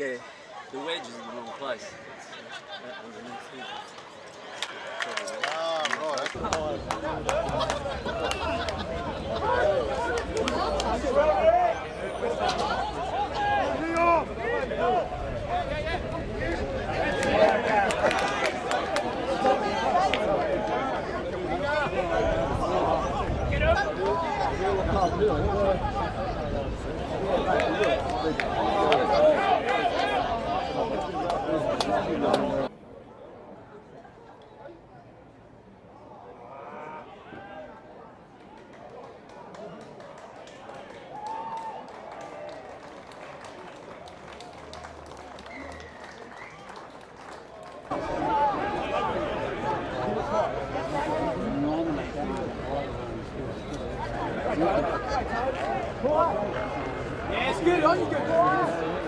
Yeah. The wedge is in the wrong place. Get up! Yes, good on you, good boy.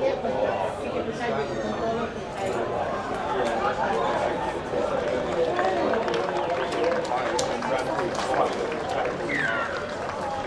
Yeah.